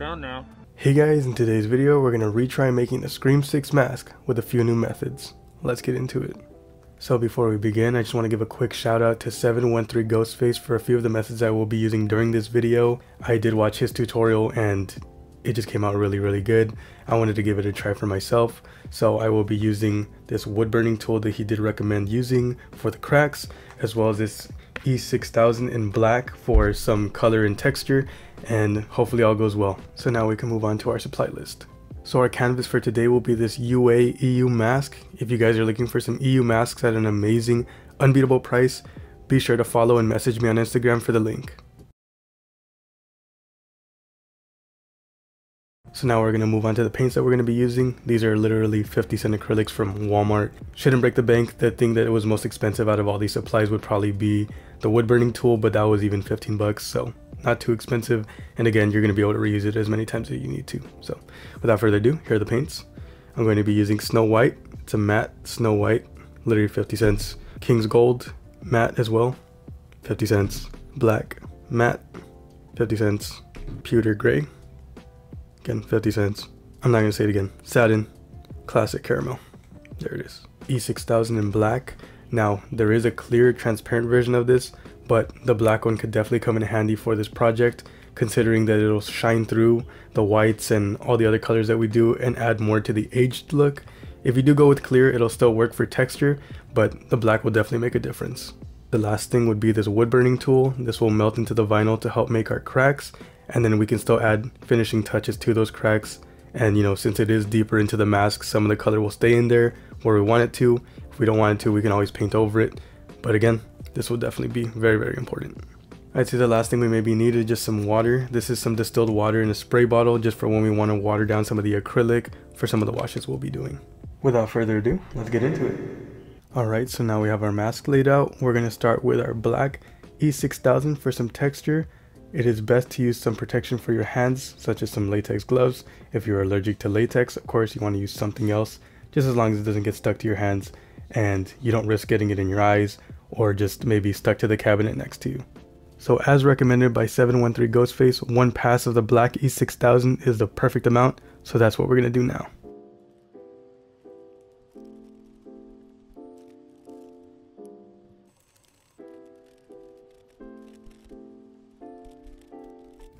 down now. Hey guys, in today's video we're going to retry making the Scream 6 mask with a few new methods. Let's get into it. So before we begin, I just want to give a quick shout out to 713 Ghostface for a few of the methods I will be using during this video. I did watch his tutorial and it just came out really really good. I wanted to give it a try for myself. So I will be using this wood burning tool that he did recommend using for the cracks as well as this E6000 in black for some color and texture and hopefully all goes well. So now we can move on to our supply list. So our canvas for today will be this UA EU mask. If you guys are looking for some EU masks at an amazing, unbeatable price, be sure to follow and message me on Instagram for the link. So now we're going to move on to the paints that we're going to be using. These are literally 50 cent acrylics from Walmart. Shouldn't break the bank. The thing that was most expensive out of all these supplies would probably be the wood burning tool, but that was even 15 bucks. So not too expensive. And again, you're going to be able to reuse it as many times as you need to. So without further ado, here are the paints. I'm going to be using Snow White. It's a matte Snow White, literally 50 cents. King's Gold, matte as well, 50 cents. Black, matte, 50 cents. Pewter Gray, again, 50 cents. I'm not to say it again. Satin, Classic Caramel. There it is. E6000 in black. Now, there is a clear, transparent version of this, but the black one could definitely come in handy for this project considering that it'll shine through the whites and all the other colors that we do and add more to the aged look. If you do go with clear, it'll still work for texture, but the black will definitely make a difference. The last thing would be this wood burning tool. This will melt into the vinyl to help make our cracks, and then we can still add finishing touches to those cracks. And you know, since it is deeper into the mask, some of the color will stay in there where we want it to. If we don't want it to, we can always paint over it. But again, this will definitely be very, very important. I'd say the last thing we maybe need is just some water. This is some distilled water in a spray bottle just for when we want to water down some of the acrylic for some of the washes we'll be doing. Without further ado, let's get into it. Alright, so now we have our mask laid out. We're going to start with our black E6000 for some texture. It is best to use some protection for your hands, such as some latex gloves. If you're allergic to latex, of course you want to use something else, just as long as it doesn't get stuck to your hands and you don't risk getting it in your eyes or just maybe stuck to the cabinet next to you. So as recommended by 713 Ghostface, one pass of the black E6000 is the perfect amount, so that's what we're going to do now.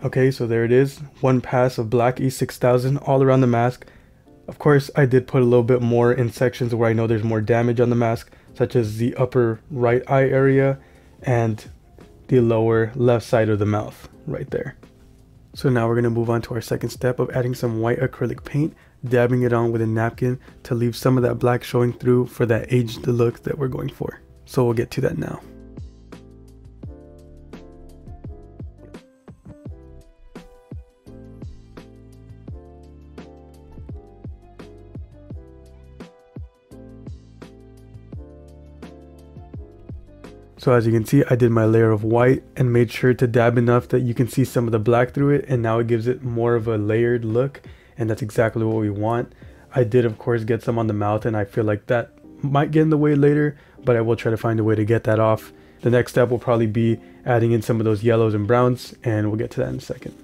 Okay, so there it is, one pass of black E6000 all around the mask. Of course, I did put a little bit more in sections where I know there's more damage on the mask, such as the upper right eye area and the lower left side of the mouth right there. So now we're going to move on to our second step of adding some white acrylic paint, dabbing it on with a napkin to leave some of that black showing through for that aged look that we're going for. So we'll get to that now. So as you can see, I did my layer of white and made sure to dab enough that you can see some of the black through it. And now it gives it more of a layered look. And that's exactly what we want. I did, of course, get some on the mouth and I feel like that might get in the way later, but I will try to find a way to get that off. The next step will probably be adding in some of those yellows and browns and we'll get to that in a second.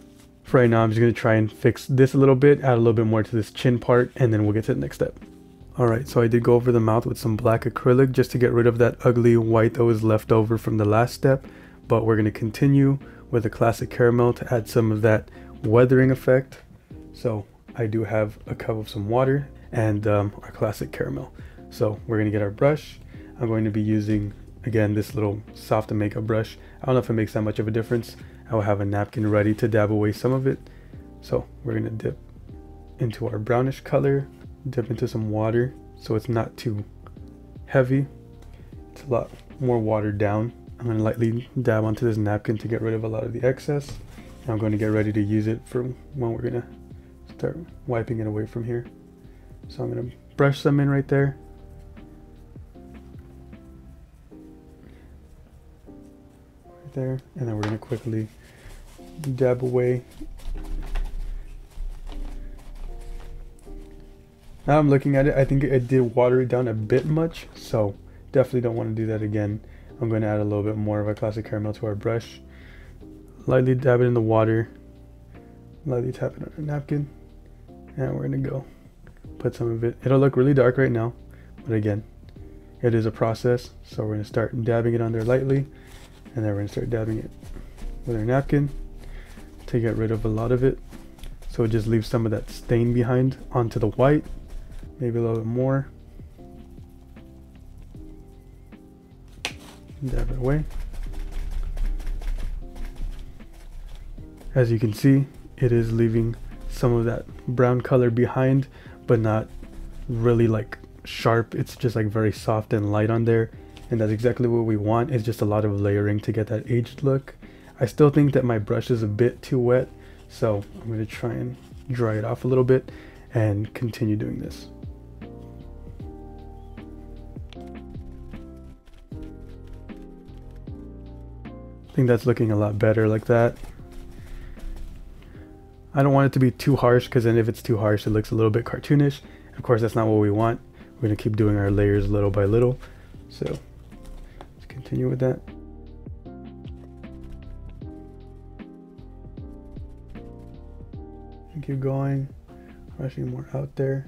For right now, I'm just going to try and fix this a little bit, add a little bit more to this chin part, and then we'll get to the next step. Alright, so I did go over the mouth with some black acrylic just to get rid of that ugly white that was left over from the last step. But we're going to continue with a classic caramel to add some of that weathering effect. So I do have a cup of some water and um, our classic caramel. So we're going to get our brush. I'm going to be using, again, this little soft makeup brush. I don't know if it makes that much of a difference. I will have a napkin ready to dab away some of it. So we're going to dip into our brownish color dip into some water so it's not too heavy. It's a lot more watered down. I'm to lightly dab onto this napkin to get rid of a lot of the excess. And I'm going to get ready to use it for when we're to start wiping it away from here. So I'm to brush some in right there. Right there. And then we're to quickly dab away Now I'm looking at it, I think it did water it down a bit much, so definitely don't want to do that again. I'm going to add a little bit more of a classic caramel to our brush. Lightly dab it in the water. lightly tap it on a napkin. And we're gonna go put some of it. It'll look really dark right now, but again, it is a process. So we're gonna start dabbing it on there lightly, and then we're gonna start dabbing it with our napkin to get rid of a lot of it. So it just leaves some of that stain behind onto the white, maybe a little bit more. Dab it away. As you can see, it is leaving some of that brown color behind, but not really like sharp. It's just like very soft and light on there. And that's exactly what we want. It's just a lot of layering to get that aged look. I still think that my brush is a bit too wet. So I'm going to try and dry it off a little bit and continue doing this. Think that's looking a lot better like that. I don't want it to be too harsh because then if it's too harsh, it looks a little bit cartoonish. Of course, that's not what we want. We're gonna keep doing our layers little by little. So let's continue with that. And keep going, rushing more out there.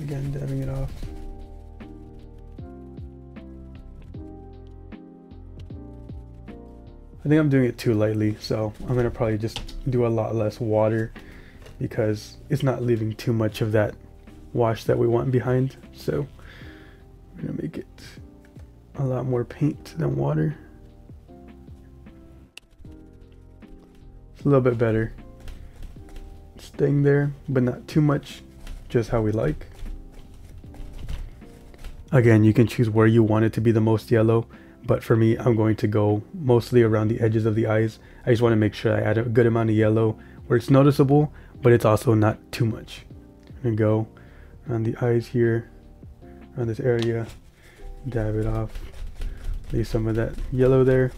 Again, dabbing it off. I think I'm doing it too lightly, so I'm gonna probably just do a lot less water because it's not leaving too much of that wash that we want behind. So we're gonna make it a lot more paint than water. It's a little bit better. Staying there, but not too much, just how we like. Again, you can choose where you want it to be the most yellow but for me I'm going to go mostly around the edges of the eyes. I just want to make sure I add a good amount of yellow where it's noticeable but it's also not too much. I'm gonna go around the eyes here around this area dab it off leave some of that yellow there.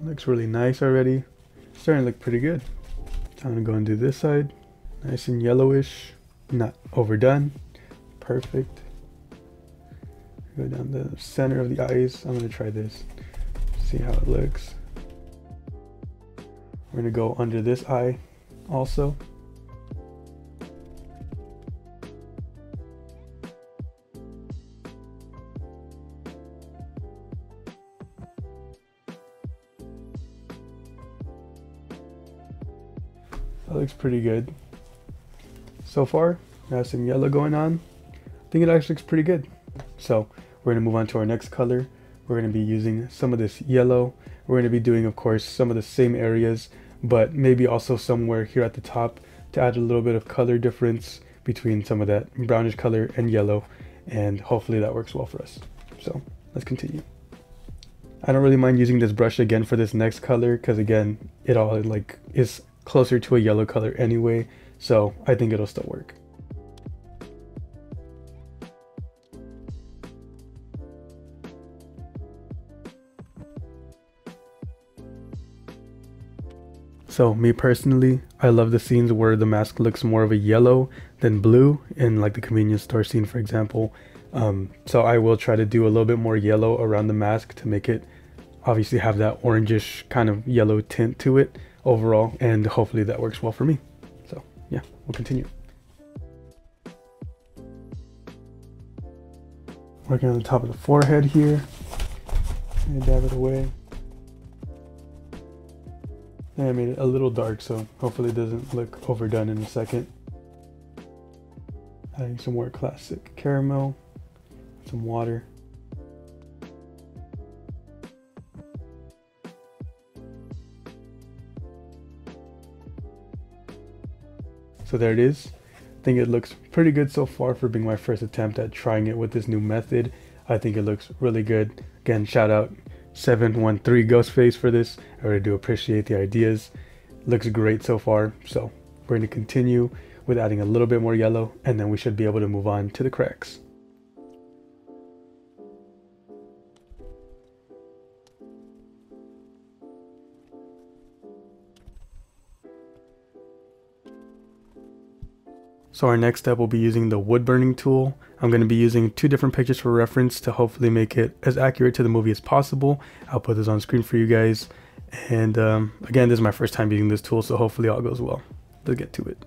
Looks really nice already. Starting to look pretty good. I'm gonna go and do this side. Nice and yellowish. Not overdone. Perfect Go down the center of the eyes. I'm gonna try this, see how it looks. We're gonna go under this eye also. That looks pretty good. So far, got some yellow going on. I think it actually looks pretty good. So we're to move on to our next color. We're going to be using some of this yellow. We're going to be doing, of course, some of the same areas, but maybe also somewhere here at the top to add a little bit of color difference between some of that brownish color and yellow. And hopefully that works well for us. So let's continue. I don't really mind using this brush again for this next color because again, it all like is closer to a yellow color anyway. So I think it'll still work. So me personally, I love the scenes where the mask looks more of a yellow than blue in like the convenience store scene, for example. Um, so I will try to do a little bit more yellow around the mask to make it obviously have that orangish kind of yellow tint to it overall. And hopefully that works well for me. So yeah, we'll continue. Working on the top of the forehead here. And dab it away. I made it a little dark, so hopefully it doesn't look overdone in a second. Adding some more classic caramel, some water. So there it is. I think it looks pretty good so far for being my first attempt at trying it with this new method. I think it looks really good. Again, shout out 713 Ghostface for this. I really do appreciate the ideas. Looks great so far. So we're going to continue with adding a little bit more yellow and then we should be able to move on to the cracks. So our next step will be using the wood burning tool. I'm going to be using two different pictures for reference to hopefully make it as accurate to the movie as possible. I'll put this on screen for you guys. And um, again, this is my first time using this tool, so hopefully all goes well. Let's get to it.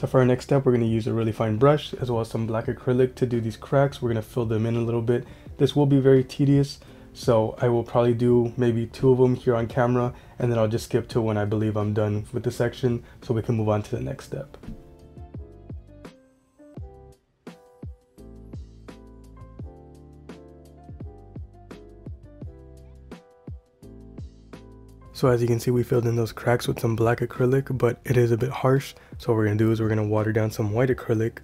So for our next step, we're going to use a really fine brush as well as some black acrylic to do these cracks. We're going to fill them in a little bit. This will be very tedious, so I will probably do maybe two of them here on camera, and then I'll just skip to when I believe I'm done with the section so we can move on to the next step. So as you can see, we filled in those cracks with some black acrylic, but it is a bit harsh. So what we're gonna do is we're gonna water down some white acrylic,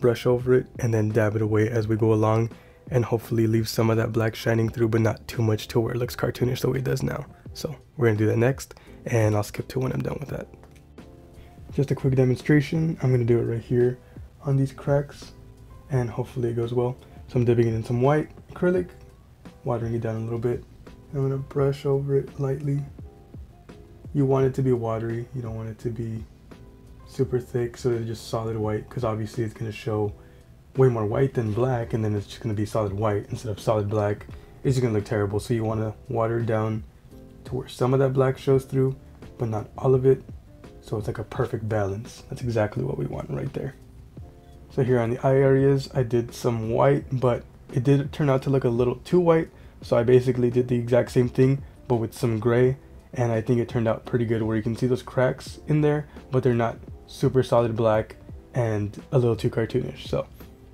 brush over it, and then dab it away as we go along, and hopefully leave some of that black shining through, but not too much to where it looks cartoonish the way it does now. So we're gonna do that next, and I'll skip to when I'm done with that. Just a quick demonstration, I'm gonna do it right here on these cracks, and hopefully it goes well. So I'm dipping it in some white acrylic, watering it down a little bit. I'm gonna brush over it lightly you want it to be watery. You don't want it to be super thick so it's just solid white because obviously it's going to show way more white than black and then it's just going to be solid white instead of solid black. It's just going to look terrible. So you want to water it down to where some of that black shows through but not all of it. So it's like a perfect balance. That's exactly what we want right there. So here on the eye areas I did some white but it did turn out to look a little too white. So I basically did the exact same thing but with some gray and I think it turned out pretty good where you can see those cracks in there but they're not super solid black and a little too cartoonish so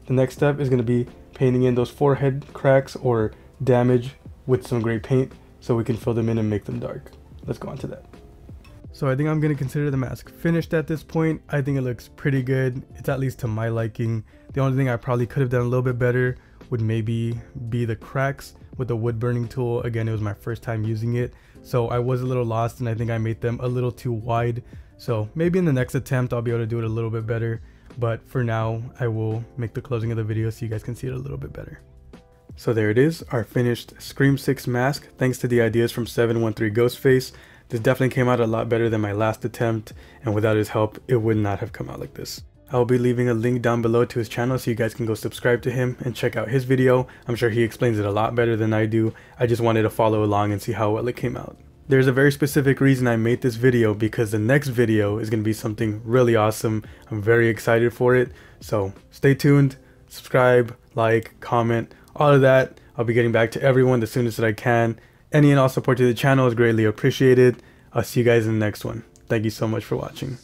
the next step is going to be painting in those forehead cracks or damage with some gray paint so we can fill them in and make them dark let's go on to that so I think I'm going to consider the mask finished at this point. I think it looks pretty good. It's at least to my liking. The only thing I probably could have done a little bit better would maybe be the cracks with the wood burning tool. Again, it was my first time using it. So I was a little lost and I think I made them a little too wide. So maybe in the next attempt, I'll be able to do it a little bit better. But for now, I will make the closing of the video so you guys can see it a little bit better. So there it is, our finished Scream 6 mask, thanks to the ideas from 713 Ghostface. This definitely came out a lot better than my last attempt, and without his help, it would not have come out like this. I will be leaving a link down below to his channel so you guys can go subscribe to him and check out his video. I'm sure he explains it a lot better than I do. I just wanted to follow along and see how well it came out. There's a very specific reason I made this video because the next video is going to be something really awesome. I'm very excited for it. So stay tuned, subscribe, like, comment, all of that. I'll be getting back to everyone the soonest that I can. Any and all support to the channel is greatly appreciated. I'll see you guys in the next one. Thank you so much for watching.